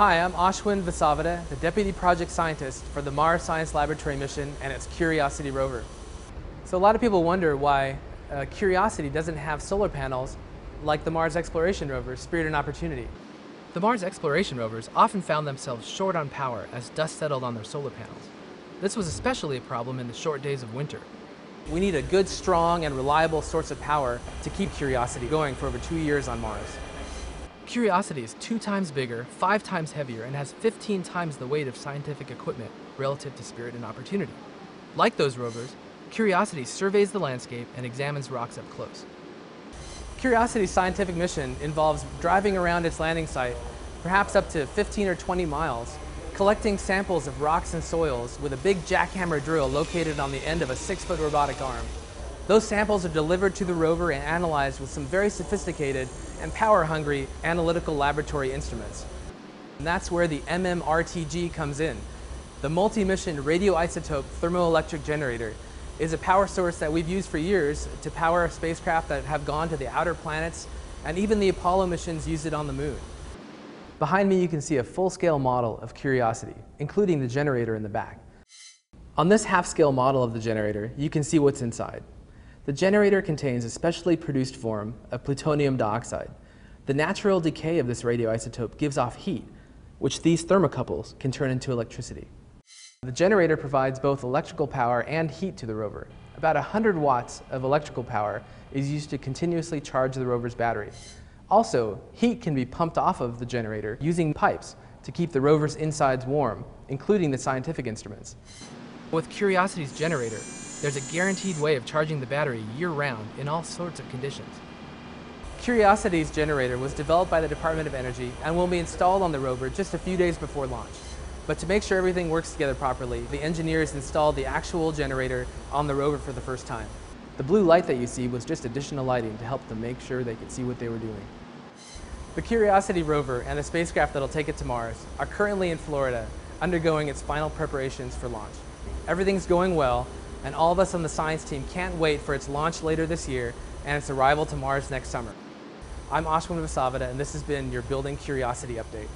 Hi, I'm Ashwin Vasavada, the Deputy Project Scientist for the Mars Science Laboratory mission and its Curiosity rover. So a lot of people wonder why uh, Curiosity doesn't have solar panels like the Mars Exploration rover, Spirit and Opportunity. The Mars Exploration rovers often found themselves short on power as dust settled on their solar panels. This was especially a problem in the short days of winter. We need a good, strong, and reliable source of power to keep Curiosity going for over two years on Mars. Curiosity is two times bigger, five times heavier, and has 15 times the weight of scientific equipment relative to Spirit and Opportunity. Like those rovers, Curiosity surveys the landscape and examines rocks up close. Curiosity's scientific mission involves driving around its landing site, perhaps up to 15 or 20 miles, collecting samples of rocks and soils with a big jackhammer drill located on the end of a six-foot robotic arm. Those samples are delivered to the rover and analyzed with some very sophisticated and power-hungry analytical laboratory instruments. And that's where the MMRTG comes in. The multi-mission radioisotope thermoelectric generator is a power source that we've used for years to power spacecraft that have gone to the outer planets, and even the Apollo missions use it on the moon. Behind me you can see a full-scale model of Curiosity, including the generator in the back. On this half-scale model of the generator, you can see what's inside. The generator contains a specially produced form of plutonium dioxide. The natural decay of this radioisotope gives off heat, which these thermocouples can turn into electricity. The generator provides both electrical power and heat to the rover. About 100 watts of electrical power is used to continuously charge the rover's battery. Also, heat can be pumped off of the generator using pipes to keep the rover's insides warm, including the scientific instruments. With Curiosity's generator, there's a guaranteed way of charging the battery year-round in all sorts of conditions. Curiosity's generator was developed by the Department of Energy and will be installed on the rover just a few days before launch. But to make sure everything works together properly, the engineers installed the actual generator on the rover for the first time. The blue light that you see was just additional lighting to help them make sure they could see what they were doing. The Curiosity rover and the spacecraft that'll take it to Mars are currently in Florida, undergoing its final preparations for launch. Everything's going well, and all of us on the science team can't wait for its launch later this year and its arrival to Mars next summer. I'm Ashwin Vasavada, and this has been your Building Curiosity Update.